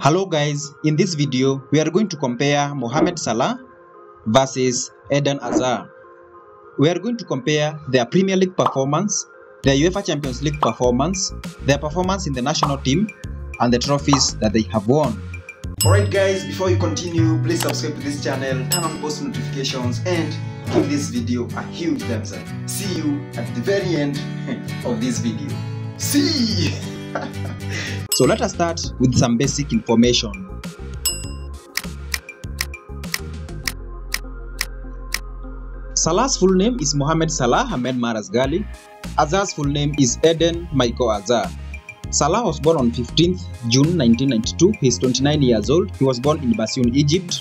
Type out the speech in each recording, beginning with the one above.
Hello guys, in this video we are going to compare Mohamed Salah versus Eden Hazard. We are going to compare their Premier League performance, their UEFA Champions League performance, their performance in the national team, and the trophies that they have won. Alright guys, before you continue, please subscribe to this channel, turn on post notifications and give this video a huge thumbs up. See you at the very end of this video. See! so let us start with some basic information. Salah's full name is Mohamed Salah Ahmed Maraz Ghali. Hazard's full name is Eden Michael Hazard. Salah was born on 15th June 1992. He is 29 years old. He was born in Bassioun, Egypt.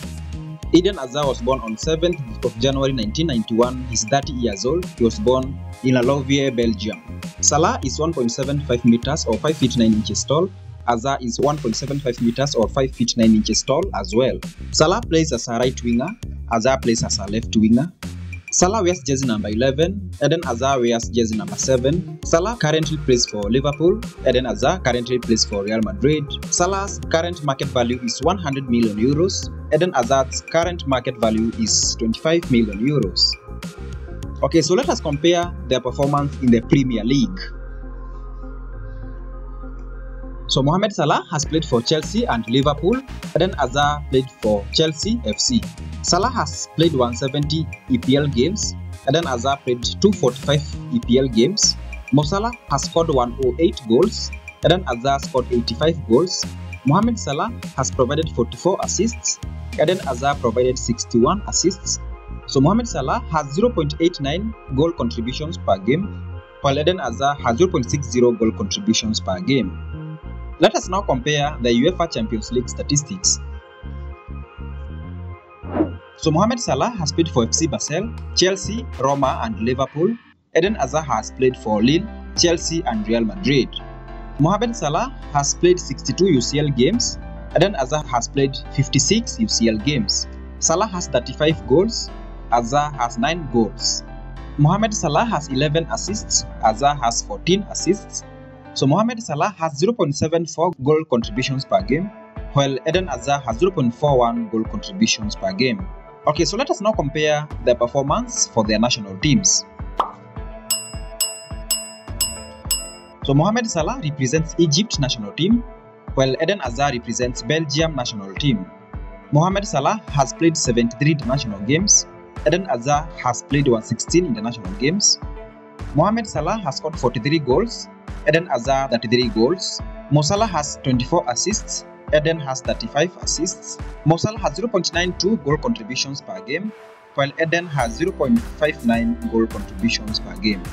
Eden Hazard was born on 7th of January 1991. He's 30 years old. He was born in Louviers, Belgium. Salah is 1.75 meters or 5 feet 9 inches tall. Hazard is 1.75 meters or 5 feet 9 inches tall as well. Salah plays as a right winger. Hazard plays as a left winger. Salah wears jersey number 11, Eden Hazard wears jersey number 7. Salah currently plays for Liverpool, Eden Hazard currently plays for Real Madrid. Salah's current market value is 100 million euros, Eden Hazard's current market value is 25 million euros. Okay, so let us compare their performance in the Premier League. So Mohamed Salah has played for Chelsea and Liverpool. Eden Hazard played for Chelsea FC. Salah has played 170 EPL games. Eden Hazard played 245 EPL games. Mo Salah has scored 108 goals. Eden Hazard scored 85 goals. Mohamed Salah has provided 44 assists. Eden Hazard provided 61 assists. So Mohamed Salah has 0.89 goal contributions per game, while Eden Hazard has 0.60 goal contributions per game. Let us now compare the UEFA Champions League statistics. So Mohamed Salah has played for FC Basel, Chelsea, Roma and Liverpool. Eden Hazard has played for Lille, Chelsea and Real Madrid. Mohamed Salah has played 62 UCL games. Eden Hazard has played 56 UCL games. Salah has 35 goals. Hazard has 9 goals. Mohamed Salah has 11 assists. Hazard has 14 assists. So Mohamed Salah has 0.74 goal contributions per game, while Eden Hazard has 0.41 goal contributions per game. Okay, so let us now compare their performance for their national teams. So Mohamed Salah represents Egypt national team, while Eden Hazard represents Belgium national team. Mohamed Salah has played 73 international games. Eden Hazard has played 116 international games. Mohamed Salah has scored 43 goals. Eden Hazard 33 goals. Mo Salah has 24 assists. Eden has 35 assists. Mo Salah has 0.92 goal contributions per game, while Eden has 0.59 goal contributions per game.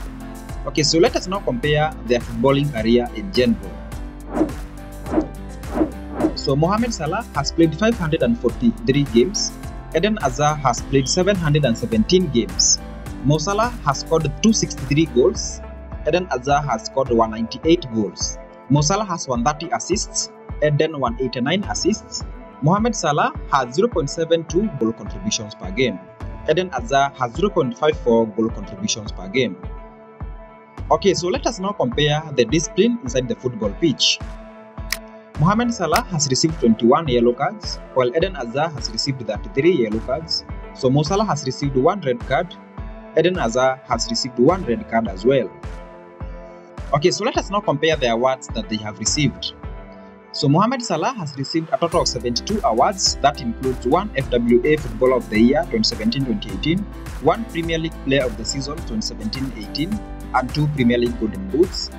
Okay, so let us now compare their footballing career in general. So Mohamed Salah has played 543 games. Eden Hazard has played 717 games. Mo Salah has scored 263 goals. Eden Hazard has scored 198 goals. Mo Salah has 130 assists. Eden 189 assists. Mohamed Salah has 0.72 goal contributions per game. Eden Hazard has 0.54 goal contributions per game. Okay, so let us now compare the discipline inside the football pitch. Mohamed Salah has received 21 yellow cards, while Eden Hazard has received 33 yellow cards. So Mo Salah has received one red card. Eden Hazard has received one red card as well. Okay, so let us now compare the awards that they have received. So Mohamed Salah has received a total of 72 awards that includes one FWA Footballer of the Year 2017-2018, one Premier League Player of the Season 2017-18, and two Premier League Golden Boots.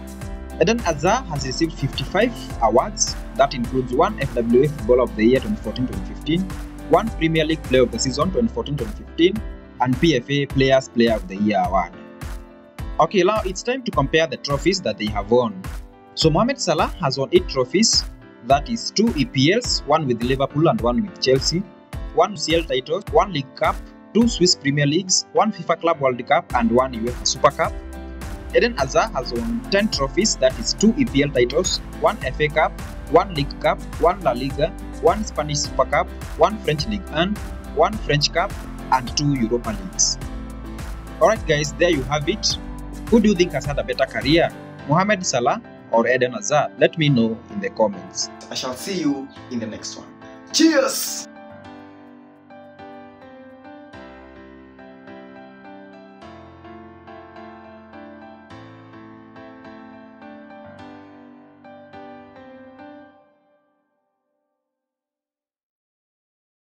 Eden Hazard has received 55 awards that includes one FWA Footballer of the Year 2014-2015, one Premier League Player of the Season 2014-2015, and PFA Players Player of the Year award. Okay, now it's time to compare the trophies that they have won. So Mohamed Salah has won 8 trophies, that is 2 EPLs, one with Liverpool and one with Chelsea, 1 UCL title, 1 League Cup, 2 Swiss Premier Leagues, 1 FIFA Club World Cup and 1 UEFA Super Cup. Eden Hazard has won 10 trophies, that is 2 EPL titles, 1 FA Cup, 1 League Cup, 1 La Liga, 1 Spanish Super Cup, 1 French League 1, 1 French Cup, and 2 Europa Leagues. Alright guys, there you have it. Who do you think has had a better career? Mohamed Salah or Eden Hazard? Let me know in the comments. I shall see you in the next one. Cheers!